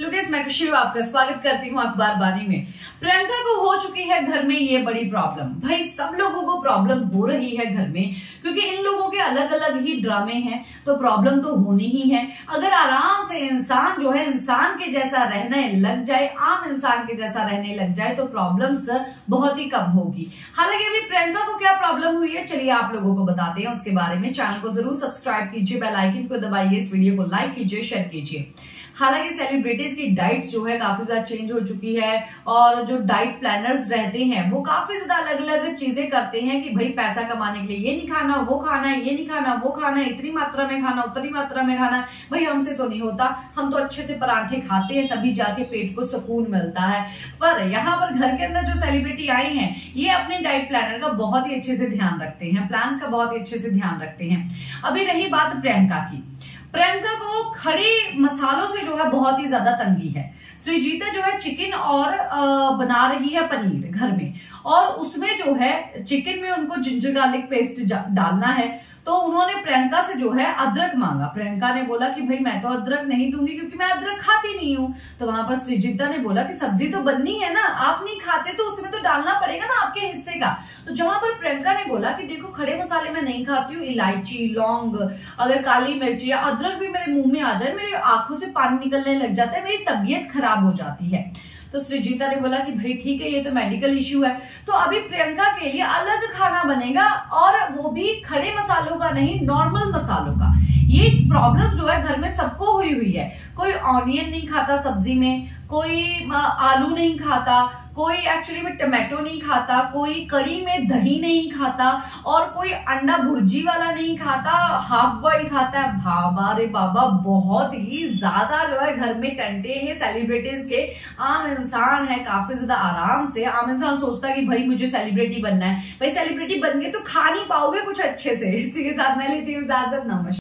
Lo que मैं खुशी आपका स्वागत करती हूँ अखबार बानी में। प्रियंका को हो चुकी है घर में ये बड़ी प्रॉब्लम भाई, सब लोगों को प्रॉब्लम हो रही है घर में, क्योंकि इन लोगों के अलग अलग ही ड्रामे हैं तो प्रॉब्लम तो होनी ही है। अगर आराम से इंसान जो है, इंसान के जैसा रहने लग जाए, आम इंसान के जैसा रहने लग जाए तो प्रॉब्लम बहुत ही कम होगी। हालाँकि अभी प्रियंका को क्या प्रॉब्लम हुई है, चलिए आप लोगों को बताते हैं उसके बारे में। चैनल को ज़रूर सब्सक्राइब कीजिए बेलाइकिन को दबाइए, इस वीडियो को लाइक कीजिए शेयर कीजिए। हालाँकि सेलिब्रिटीज की डाइट जो है काफ़ी ज़्यादा चेंज हो चुकी है और जो डाइट प्लानर्स रहते हैं, वो काफ़ी ज़्यादा अलग अलग चीज़ें करते हैं कि भाई पैसा कमाने के लिए ये नहीं खाना, वो खाना है, ये नहीं खाना, वो खाना है, इतनी मात्रा में खाना, उतनी मात्रा में खाना। भाई हमसे तो नहीं होता, हम तो अच्छे से पराठे खाते हैं, तभी जाके पेट को सुकून मिलता है। पर यहाँ पर घर के अंदर जो सेलिब्रिटी आई है, ये अपने डाइट प्लानर का बहुत ही अच्छे से ध्यान रखते हैं प्लान का बहुत ही अच्छे से ध्यान रखते हैं। अभी रही बात प्रियंका की। प्रियंका खड़े मसालों से जो है बहुत ही ज़्यादा तंगी है। श्रीजीता जो है चिकन और बना रही है पनीर घर में। और उसमें जो है, चिकन में उनको जिंजर गार्लिक पेस्ट डालना है। तो उन्होंने प्रियंका से जो है अदरक मांगा। प्रियंका ने बोला कि भाई, मैं तो अदरक नहीं दूँगी क्योंकि मैं अदरक खाती नहीं हूँ। तो वहाँ पर श्रीजिता ने बोला कि सब्ज़ी तो बननी है ना, आप नहीं खाते तो उसमें तो डालना पड़ेगा ना आपके हिस्से का। तो जहाँ पर प्रियंका ने बोला कि देखो, खड़े मसाले मैं नहीं खाती हूँ, इलायची, लौंग, अगर काली मिर्ची या अदरक भी मेरे मुँह में आ जाए, मेरी आँखों से पानी निकलने लग जाता है, मेरी तबियत खराब हो जाती है। तो सृजिता ने बोला कि भाई ठीक है, ये तो मेडिकल इश्यू है। तो अभी प्रियंका के लिए अलग खाना बनेगा और वो भी खड़े मसालों का नहीं नॉर्मल मसालों का। ये प्रॉब्लम जो है घर में सबको हुई हुई है। कोई ऑनियन नहीं खाता सब्ज़ी में, कोई आलू नहीं खाता, कोई एक्चुअली में टमाटो नहीं खाता, कोई कड़ी में दही नहीं खाता और कोई अंडा भुर्जी वाला नहीं खाता हाफ़ बॉइल खाता है। बाबा रे बाबा, बहुत ही ज़्यादा जो है घर में टंटे हैं सेलिब्रिटीज के। आम इंसान है, काफ़ी ज़्यादा आराम से। आम इंसान सोचता है कि भाई मुझे सेलिब्रिटी बनना है। भाई सेलिब्रिटी बन गए तो खा नहीं पाओगे कुछ अच्छे से। इसी के साथ मैं लेती हूँ इजाज़त, नमस्कार।